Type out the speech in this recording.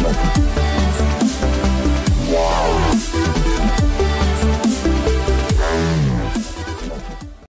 próxima.